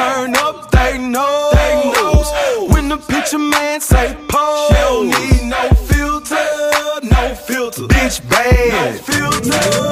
turn up, they know. They knows. When the picture man say pose, she don't need no filter, no filter. Bitch bad, no filter.